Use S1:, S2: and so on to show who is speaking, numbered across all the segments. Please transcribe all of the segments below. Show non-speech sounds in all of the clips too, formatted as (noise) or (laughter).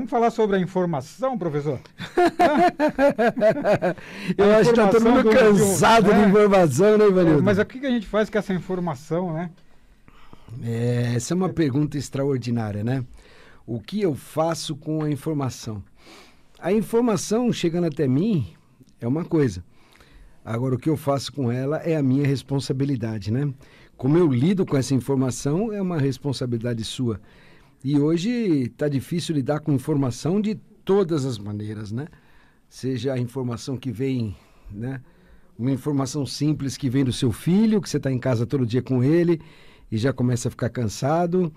S1: Vamos falar sobre a informação, professor? (laughs)
S2: Eu acho que está todo mundo cansado de, informação, né, Ivanildo?
S1: Mas o que a gente faz com essa informação, né?
S2: É, essa é uma pergunta extraordinária, né? O que eu faço com a informação? A informação chegando até mim é uma coisa. Agora, o que eu faço com ela é a minha responsabilidade, né? Como eu lido com essa informação é uma responsabilidade sua. E hoje está difícil lidar com informação de todas as maneiras, né? Seja a informação que vem, né? Uma informação simples que vem do seu filho, que você está em casa todo dia com ele e já começa a ficar cansado,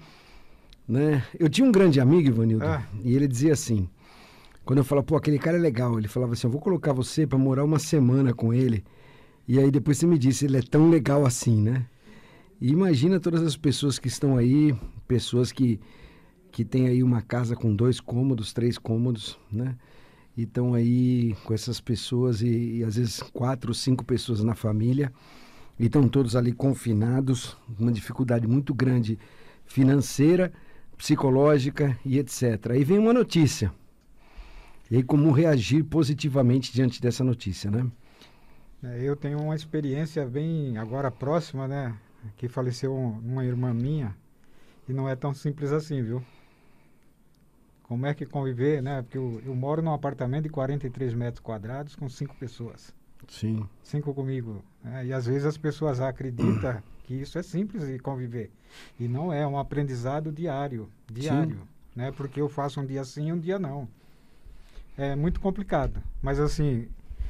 S2: né? Eu tinha um grande amigo, Ivanildo, ah. e ele dizia assim, quando eu falava, pô, aquele cara é legal, ele falava assim, eu vou colocar você para morar uma semana com ele, e aí depois você me disse, ele é tão legal assim, né? E imagina todas as pessoas que estão aí, pessoas que que tem aí uma casa com dois cômodos, três cômodos, né? E estão aí com essas pessoas e, e, às vezes quatro, cinco pessoas na família e estão todos ali confinados, uma dificuldade muito grande financeira, psicológica e etc. Aí vem uma notícia. E aí como reagir positivamente diante dessa notícia, né?
S1: É, eu tenho uma experiência bem agora próxima, né? Que faleceu uma irmã minha e não é tão simples assim, viu? Como é que conviver, né? Porque eu, eu moro num apartamento de 43 metros quadrados com cinco pessoas.
S2: Sim.
S1: Cinco comigo. Né? E às vezes as pessoas acreditam (clears throat) que isso é simples de conviver. E não é, é um aprendizado diário. Diário. Sim. Né? Porque eu faço um dia sim e um dia não. É muito complicado. Mas assim,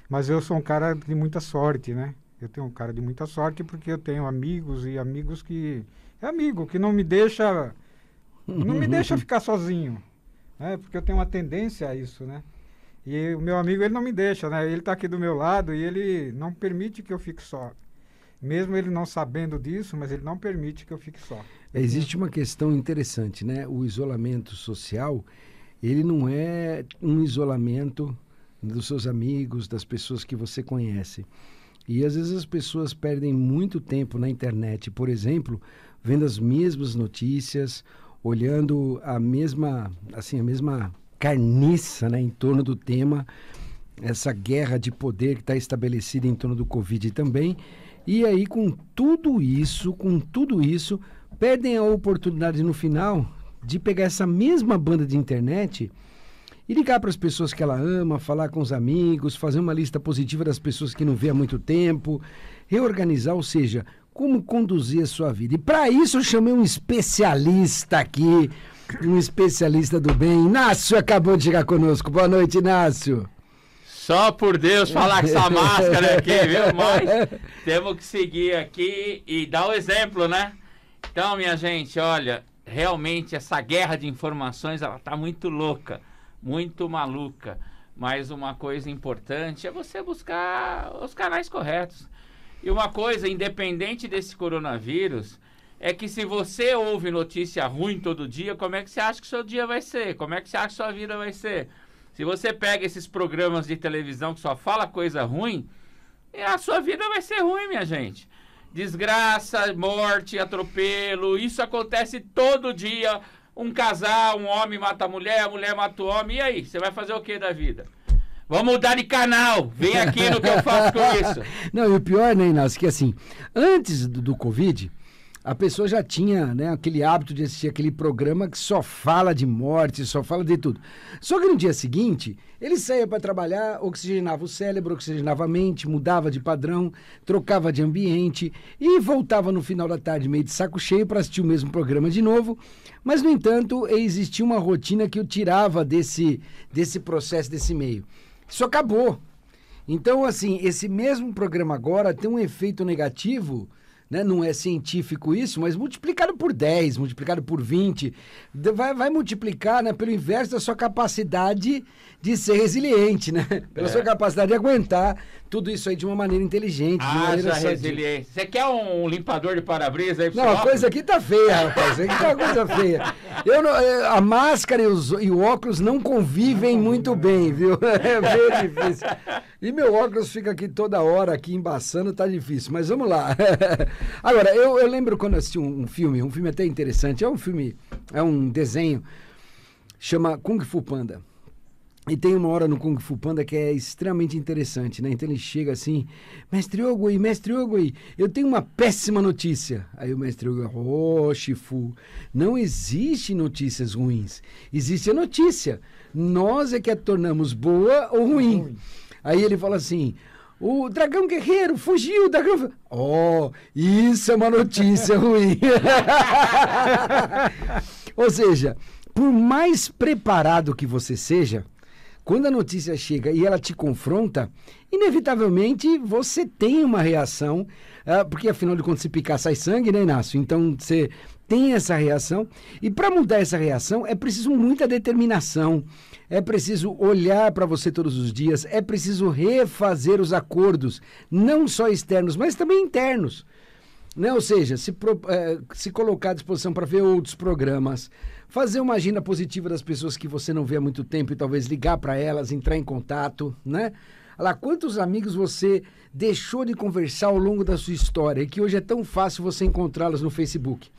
S1: mas eu sou um cara de muita sorte, né? Eu tenho um cara de muita sorte porque eu tenho amigos e amigos que. É amigo, que não me deixa. Não me (laughs) deixa ficar sozinho né? Porque eu tenho uma tendência a isso, né? E o meu amigo, ele não me deixa, né? Ele está aqui do meu lado e ele não permite que eu fique só. Mesmo ele não sabendo disso, mas ele não permite que eu fique só.
S2: Existe uma questão interessante, né? O isolamento social, ele não é um isolamento dos seus amigos, das pessoas que você conhece. E às vezes as pessoas perdem muito tempo na internet, por exemplo, vendo as mesmas notícias olhando a mesma, assim, a mesma carniça né, em torno do tema, essa guerra de poder que está estabelecida em torno do Covid também. E aí, com tudo isso, com tudo isso, perdem a oportunidade no final de pegar essa mesma banda de internet e ligar para as pessoas que ela ama, falar com os amigos, fazer uma lista positiva das pessoas que não vê há muito tempo, reorganizar, ou seja, como conduzir a sua vida. E para isso eu chamei um especialista aqui, um especialista do bem. Inácio acabou de chegar conosco. Boa noite, Inácio.
S3: Só por Deus falar com essa (laughs) máscara aqui, viu? Mas temos que seguir aqui e dar o exemplo, né? Então, minha gente, olha, realmente essa guerra de informações, ela tá muito louca, muito maluca. Mas uma coisa importante é você buscar os canais corretos. E uma coisa, independente desse coronavírus, é que se você ouve notícia ruim todo dia, como é que você acha que seu dia vai ser? Como é que você acha que sua vida vai ser? Se você pega esses programas de televisão que só fala coisa ruim, a sua vida vai ser ruim, minha gente. Desgraça, morte, atropelo, isso acontece todo dia. Um casal, um homem mata a mulher, a mulher mata o homem. E aí, você vai fazer o que da vida? Vamos mudar de canal. Vem aqui no que eu faço com (laughs) isso.
S2: Não, e o pior, né, Inácio, que assim, antes do, do Covid, a pessoa já tinha né, aquele hábito de assistir aquele programa que só fala de morte, só fala de tudo. Só que no dia seguinte, ele saía para trabalhar, oxigenava o cérebro, oxigenava a mente, mudava de padrão, trocava de ambiente e voltava no final da tarde meio de saco cheio para assistir o mesmo programa de novo. Mas, no entanto, existia uma rotina que o tirava desse, desse processo, desse meio. Isso acabou. Então, assim, esse mesmo programa agora tem um efeito negativo né? não é científico isso, mas multiplicado por 10, multiplicado por 20, vai, vai multiplicar né, pelo inverso da sua capacidade de ser resiliente, né? Pela é. sua capacidade de aguentar tudo isso aí de uma maneira inteligente.
S3: Ah, maneira resiliente. Você quer um limpador de para-brisa aí
S2: Não, a coisa aqui tá feia, rapaz. Aqui tá uma coisa feia. Eu não, é, a máscara e, os, e o óculos não convivem muito bem, viu? (laughs) É bem difícil. E meu óculos fica aqui toda hora, aqui embaçando, tá difícil. Mas vamos lá. (laughs) Agora, eu, eu lembro quando assisti um, um filme, um filme até interessante, é um filme, é um desenho chama Kung Fu Panda. E tem uma hora no Kung Fu Panda que é extremamente interessante, né? Então ele chega assim, mestre Ogui, mestre Ogui, eu tenho uma péssima notícia. Aí o mestre Ogui, oh, Shifu, não existe notícias ruins, existe a notícia. Nós é que a tornamos boa ou ruim. ruim. Aí ele fala assim, o dragão guerreiro fugiu, o dragão... Oh, isso é uma notícia ruim. (laughs) ou seja, por mais preparado que você seja, quando a notícia chega e ela te confronta, inevitavelmente você tem uma reação, uh, porque afinal de contas, se picar sai sangue, né, Inácio? Então você tem essa reação, e para mudar essa reação é preciso muita determinação, é preciso olhar para você todos os dias, é preciso refazer os acordos, não só externos, mas também internos. Né? Ou seja, se, pro, é, se colocar à disposição para ver outros programas, fazer uma agenda positiva das pessoas que você não vê há muito tempo e talvez ligar para elas, entrar em contato, né? Lá, quantos amigos você deixou de conversar ao longo da sua história e que hoje é tão fácil você encontrá-los no Facebook?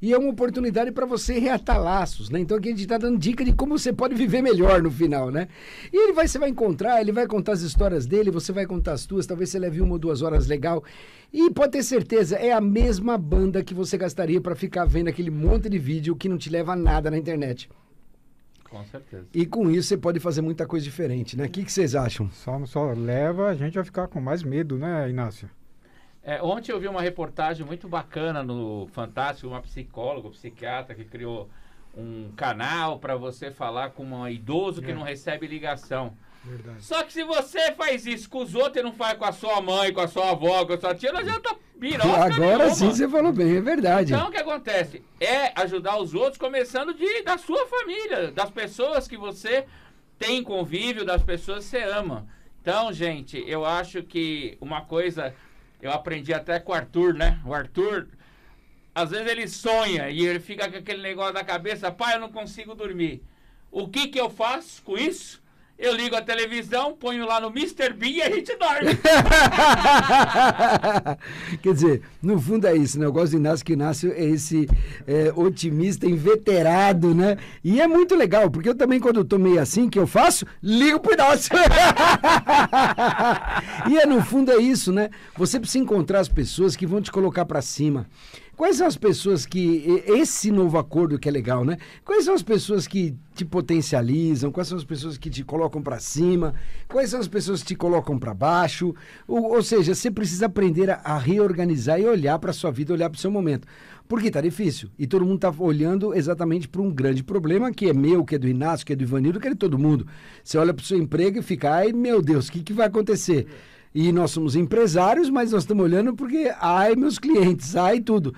S2: E é uma oportunidade para você reatar laços, né? Então aqui a gente está dando dica de como você pode viver melhor no final, né? E ele vai, você vai encontrar, ele vai contar as histórias dele, você vai contar as tuas, talvez você leve uma ou duas horas legal. E pode ter certeza, é a mesma banda que você gastaria para ficar vendo aquele monte de vídeo que não te leva a nada na internet.
S3: Com certeza.
S2: E com isso você pode fazer muita coisa diferente, né? O que, que vocês acham?
S1: Só, só leva a gente a ficar com mais medo, né, Inácio?
S3: É, ontem eu vi uma reportagem muito bacana no Fantástico, uma psicóloga, um psiquiatra que criou um canal para você falar com um idoso que é. não recebe ligação. Verdade. Só que se você faz isso com os outros e não faz com a sua mãe, com a sua avó, com a sua tia, não adianta birosca
S2: Agora nenhuma. sim você falou bem, é verdade.
S3: Então o que acontece? É ajudar os outros, começando de, da sua família, das pessoas que você tem convívio, das pessoas que você ama. Então, gente, eu acho que uma coisa eu aprendi até com o Arthur, né? O Arthur, às vezes ele sonha e ele fica com aquele negócio na cabeça, pai, eu não consigo dormir. O que que eu faço com isso? Eu ligo a televisão, ponho lá no Mr. Bean e a gente dorme. (laughs)
S2: Quer dizer, no fundo é isso, né? Eu gosto do Inácio, que o Inácio é esse é, otimista inveterado, né? E é muito legal, porque eu também, quando eu tô meio assim, que eu faço? Ligo pro Inácio. (laughs) e é, no fundo é isso, né? Você precisa encontrar as pessoas que vão te colocar para cima. Quais são as pessoas que. Esse novo acordo que é legal, né? Quais são as pessoas que te potencializam? Quais são as pessoas que te colocam para cima? Quais são as pessoas que te colocam para baixo? Ou, ou, seja, você precisa aprender a, a reorganizar e olhar para sua vida, olhar para o seu momento. Porque tá difícil. E todo mundo tá olhando exatamente para um grande problema, que é meu, que é do Inácio, que é do Ivanildo, que é de todo mundo. Você olha para o seu emprego e fica, ai meu Deus, o que, que vai acontecer? E nós somos empresários, mas nós estamos olhando porque, ai, meus clientes, ai, tudo.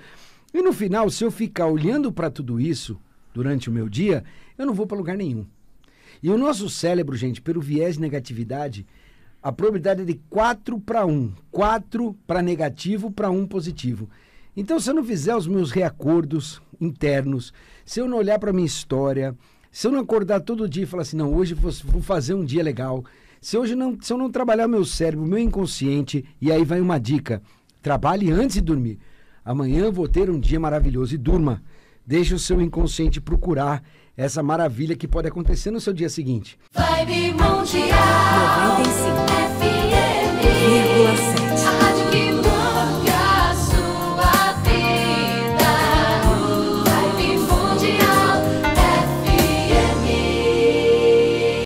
S2: E no final, se eu ficar olhando para tudo isso durante o meu dia, eu não vou para lugar nenhum. E o nosso cérebro, gente, pelo viés de negatividade, a probabilidade é de 4 para 1. 4 para negativo para 1 positivo. Então, se eu não fizer os meus reacordos internos, se eu não olhar para minha história, se eu não acordar todo dia e falar assim, não, hoje vou fazer um dia legal, se hoje não, se eu não trabalhar meu cérebro, meu inconsciente, e aí vai uma dica: trabalhe antes de dormir. Amanhã vou ter um dia maravilhoso e durma. Deixe o seu inconsciente procurar essa maravilha que pode acontecer no seu dia seguinte. Vibe Mundial 95 FM,